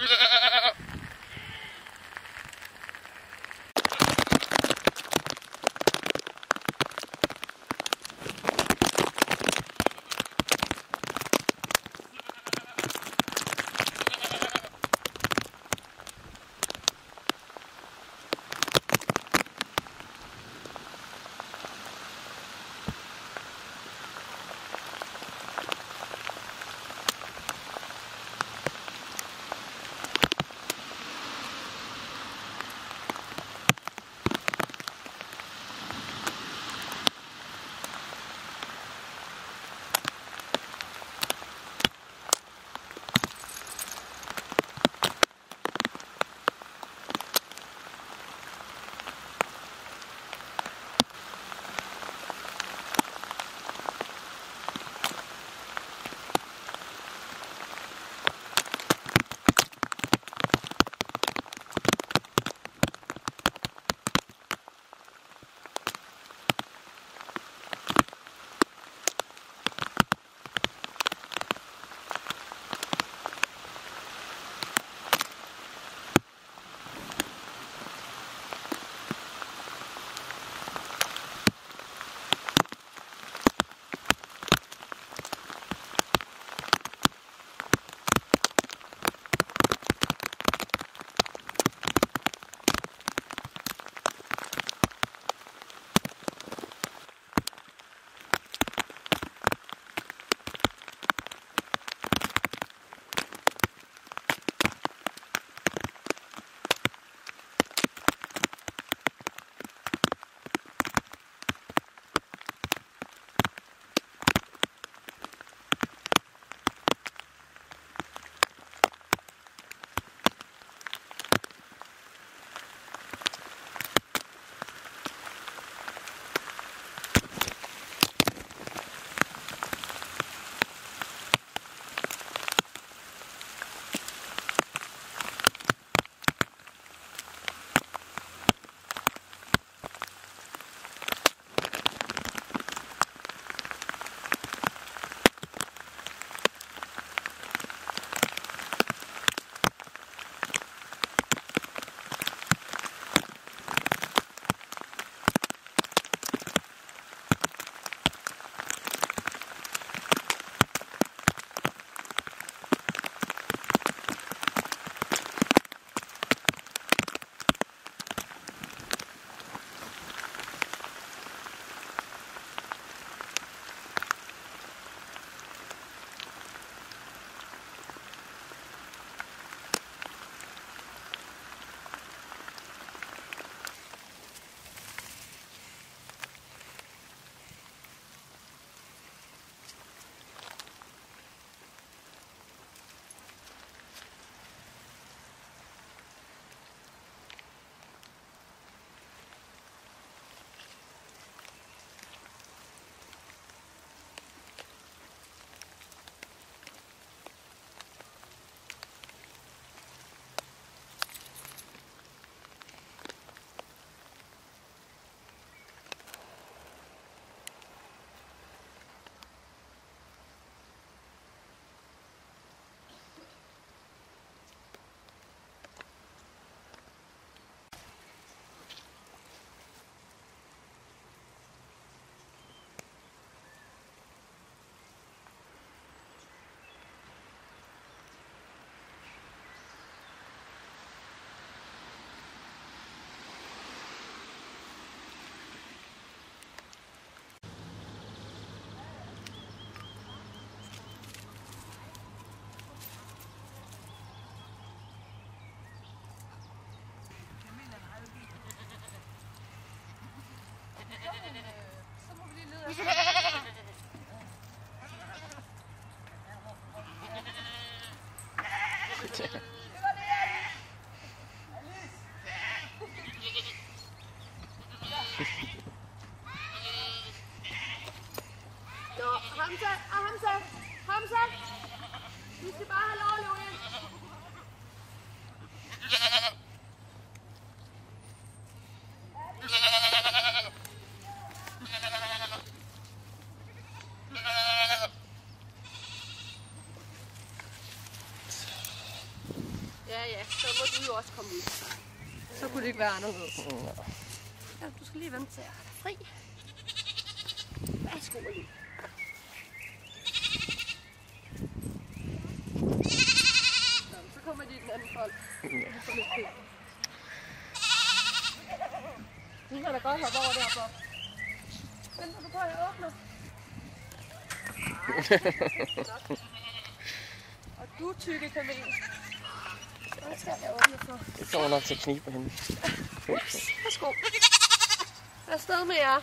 Yeah. Så må vi lige lede efter. Hamza, Hamza, Hamza. Du skal bare have lov at løbe ind. Ja, ja, så må du jo også komme ud. Så kunne det ikke være anderledes. Ja, du skal lige vente til at have dig fri. Værsgo. Nå, så kommer de i den anden fold. Ja. Du kan da godt hoppe over der, Bob. Venter du på, at jeg åbner? Nej. Og du tykke kamel. Hvad skal jeg åbne for? Det kommer nok til at knibe hende. Værsgo. Afsted med jer.